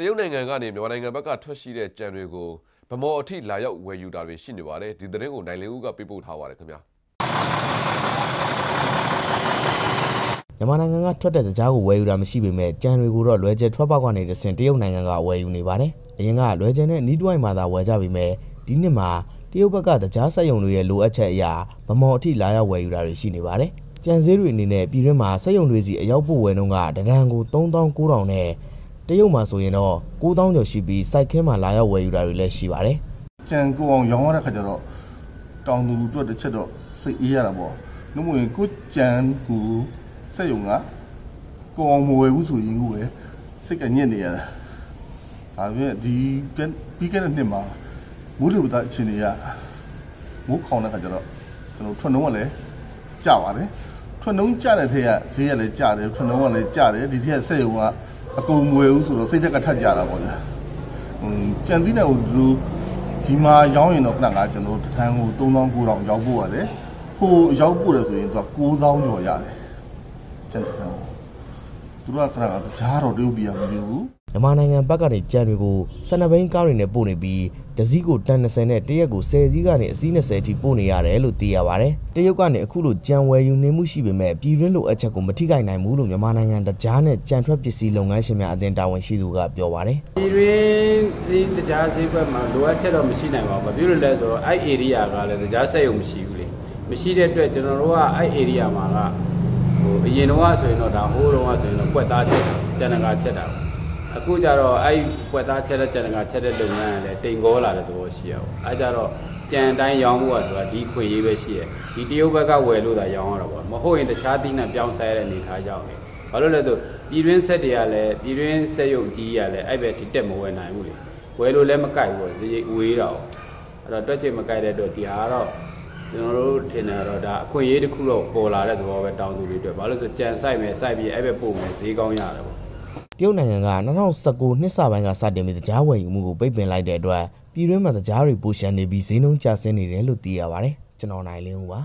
တရုတ်နိုင်ငံကနေမြန်မာနိုင်ငံဘက်ကထွက်ရှိတဲ့ကြံတွေကိုဗမော်အထိလာရောက်ဝယ်ယူတာတွေရှိနေပါတယ်ဒီသတင်းကိုနိုင်လင်းဦးကပြပို့ထားပါတယ်ခင်ဗျာမြန်မာနိုင်ငံကထွက်တဲ့သကြားကိုဝယ်ယူတာမရှိပေမဲ့ကြံတွေကိုတော့လွယ်ကျဲထွက်ပေါက်ကနေတဆင့်တရုတ်နိုင်ငံကဝယ်ယူနေပါတယ်။အရင်ကလွယ်ကျဲနဲ့နီးတွိုင်းမှာသာဝယ်ကြပေမဲ့ဒီနှစ်မှာတရုတ်ဘက်ကသကြားစက်ရုံတွေရဲ့လိုအပ်ချက်အရာဗမော်အထိလာရောက်ဝယ်ယူတာတွေရှိနေပါတယ်။ကြံစည်တွေအနေနဲ့ပြည်တွင်းမှာစက်ရုံတွေစီအရောက်ပို့ဝယ်နှုန်းကတဒံကို3900နဲ့ တရုတ်မှာဆိုရင်တော့9000ကျော်ရှိပြီးစိုက်ခင်းမှာလာရောက်ဝယ်ယူတာတွေလည်းရှိပါတယ်။ကြံကိုအောင်ရောင်းရတဲ့ခါကျတော့တောင်သူလူတို့တစ်ချက်တော့စိတ်အေးရတာပေါ့။နှုတ်ဝင်ကိုကြံကိုစက်ယုံကကိုအောင်မဝယ်ဘူးဆိုရင်ကိုပဲစိတ်ကညစ်နေရတာ။ဒါပေမဲ့ဒီပြီးခဲ့တဲ့နှစ်မှာမိုးလေဝသအခြေအနေကမိုးခေါင်တဲ့ခါကျတော့ကျွန်တော်ထွက်နှုံးကလည်းကျပါတယ်။ထွက်နှုံးကျတဲ့ထက်ကဈေးကလည်းကျတယ်ထွက်နှုံးကလည်းကျတယ်ဒီထက်စက်ယုံက အကုန်မွယ်ဘူးဆိုတော့စိတ်သက်ကထက်ကြတာပေါ့ဗျာဟွန်းကြံသီးတဲ့ဟိုလူဒီမှာရောင်းရင်တော့ခဏကကျွန်တော်တထန်းကို3900ရောက်ဖို့ရတယ်ဟိုရောက်ဖို့ရဆိုရင်သူက9000ကျော်ရတယ်ကြံတထန်းသူတို့ကခဏကကြားတော့တရုတ်ပြည်မပြီးဘူး မြန်မာနိုင်ငံဘက်ကနေကြံတွေကိုဆန်နဘိန်းကားတွေနဲ့ပို့နေပြီးဒစည်းကိုတန်20နဲ့တရက်ကို10စီးကနေအစီး20အထိပို့နေရတယ်လို့သိရပါတယ်။တရုတ်ကနေအခုလိုကြံဝယ်ယူနေမှုရှိပေမဲ့ပြည်တွင်းလိုအပ်ချက်ကိုမထိခိုက်နိုင်ဘူးလို့မြန်မာနိုင်ငံတကြားနဲ့ကြံထွက်ပစ္စည်းလုပ်ငန်းရှင်များအသင်းတာဝန်ရှိသူကပြောပါတယ်။ပြည်တွင်းဒီတကြားဈေးကွက်မှာလိုအပ်ချက်တော့မရှိနိုင်ပါဘူး။ဘာဖြစ်လို့လဲဆိုတော့အဲ့ area ကလည်းတကြားစက်ရုံမရှိဘူးလေ။မရှိတဲ့အတွက်ကျွန်တော်တို့ကအဲ့ area မှာကဟိုအရင်တော့ဆိုရင်တော့ဒါဟိုးတော့ဆိုရင်တော့ကွက်သားချက်တာကျန်တကာချက်တာ အခုကျတော့အဲ့ပွက်သားချက်တဲ့ကြံကချက်တဲ့လုပ်ငန်းကလည်းတိမ်ကောလာတဲ့သဘောရှိရအောင်အဲကြတော့ကြံတိုင်းရောင်းဖို့ကဆိုတာဒီခွင့်ရေးပဲရှိရဒီတရုတ်ဘက်ကဝယ်လို့သာရောင်းရတော့ပေါ့မဟုတ်ရင်တခြားတိနဲ့ပြောင်းဆိုင်ရတဲ့အနေထားကြောင့်လေဘာလို့လဲဆိုပြည်တွင်းဆက်တွေကလည်းပြည်တွင်းဆက်ရုံကြီးရလည်းအဲ့ပဲဒီတက်မဝယ်နိုင်ဘူးလေဝယ်လို့လည်းမကြိုက်ဘူးဈေးဝေးတော့အဲ့တော့တွက်ချင်မကြိုက်တဲ့အတွက်ဒီဟာကတော့ကျွန်တော်တို့ထင်တယ်တော့ဒါအခွင့်အရေးတစ်ခုတော့ပေါ်လာတဲ့သဘောပဲတောင်းသူတွေအတွက်ဘာလို့ဆိုကြံဆိုင်မယ်စိုက်ပြီးအဲ့ပဲပို့မယ်ဈေးကောင်းရတယ်ပေါ့ တရုတ်နိုင်ငံက2019နှစ်စပိုင်းကစတင်ပြီးတရားဝယ်ယူမှုကိုပိတ်ပင်လိုက်တဲ့အတွက်ပြည်တွင်းမှာတရားတွေပိုရှန်နေပြီးဈေးနှုန်းကျဆင်းနေတယ်လို့သိရပါတယ်ကျွန်တော်နိုင်လင်းဦးပါ